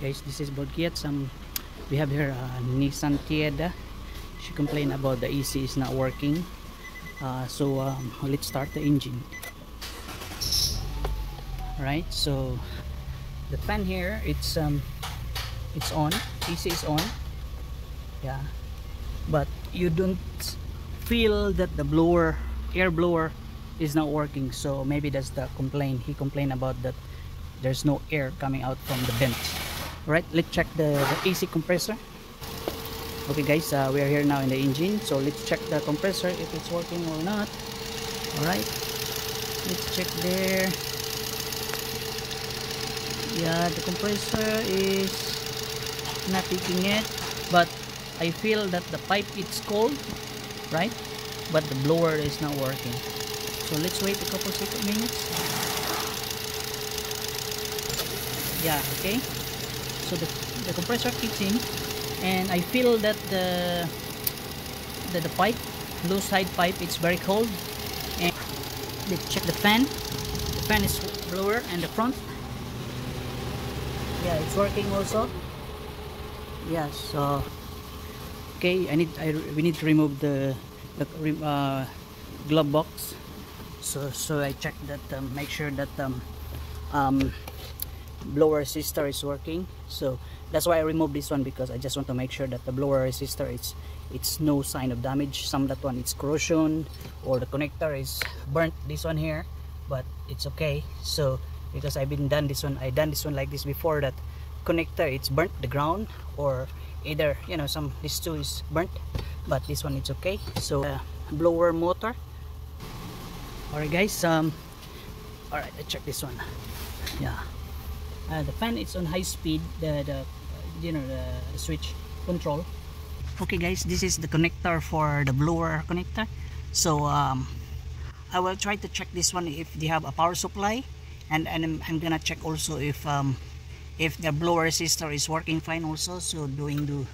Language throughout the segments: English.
guys this is Bordz Kiat some we have here uh, Nissan Tiida. She complained about the AC is not working. Uh, so um, let's start the engine. Right so the fan here it's um it's on. AC is on. Yeah. But you don't feel that the blower air blower is not working. So maybe that's the complaint. He complained about that there's no air coming out from the vent right let's check the, the AC compressor. Okay guys uh, we are here now in the engine so let's check the compressor if it's working or not. All right let's check there. Yeah the compressor is not taking it but I feel that the pipe is cold right? But the blower is not working. So let's wait a couple of minutes. Yeah okay so the, the compressor kicks in and I feel that the the, the pipe low side pipe it's very cold and check the fan the fan is blower and the front. Yeah it's working also. Yeah so okay I need I, we need to remove the, the uh, glove box. So so I check that um, make sure that um, um, blower resistor is working. So that's why I removed this one because I just want to make sure that the blower resistor is it's no sign of damage. Some that one it's corrosion or the connector is burnt this one here but it's okay. So because I've been done this one I done this one like this before that connector it's burnt the ground or either you know some this two is burnt but this one it's okay. So uh, blower motor. Alright guys um alright let's check this one. Yeah uh, the fan is on high speed the, the you know the, the switch control. Okay guys this is the connector for the blower connector. So um, I will try to check this one if they have a power supply. And, and I'm, I'm gonna check also if um, if the blower resistor is working fine also. So doing the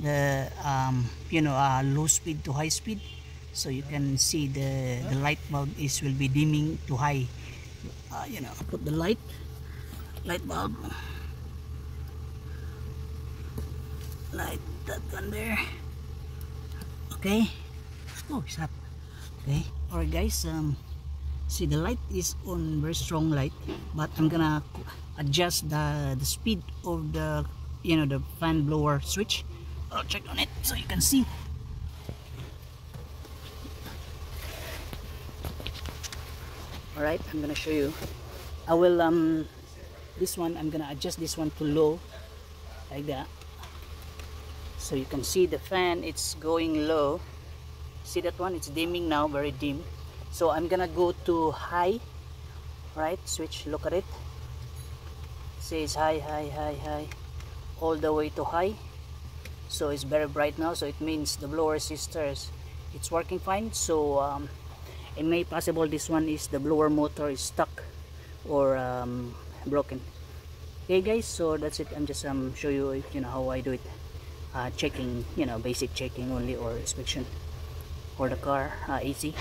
the um, you know uh, low speed to high speed. So you can see the the light bulb is will be dimming to high. Uh, you know put the light light bulb. Light that one there. Okay. Oh it's up. Okay. Alright guys um see the light is on very strong light but I'm gonna adjust the the speed of the you know the fan blower switch. I'll check on it so you can see. Alright I'm gonna show you. I will um this one I'm gonna adjust this one to low like that. So you can see the fan it's going low. See that one? It's dimming now very dim. So I'm gonna go to high right? Switch look at it. Says high high high high all the way to high. So it's very bright now so it means the blower resistors it's working fine. So um, it may possible this one is the blower motor is stuck or um, broken. Okay guys so that's it. I'm just um show you you know how I do it. Uh, checking you know basic checking only or inspection for the car uh, AC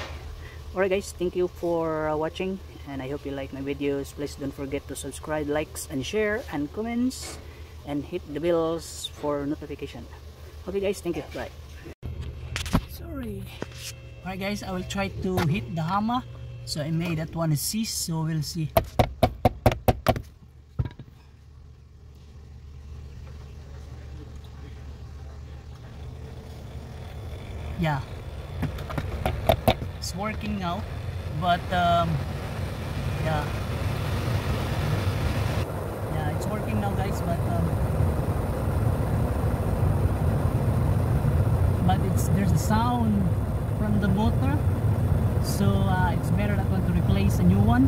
alright guys thank you for uh, watching and I hope you like my videos. Please don't forget to subscribe likes and share and comments and hit the bells for notification. Okay guys thank you. Bye. Sorry. Alright guys I will try to hit the hammer. So I made that one cease so we'll see yeah. It's working now but um, yeah. Yeah it's working now guys but um, but it's there's a sound from the motor so uh, it's better that one to replace a new one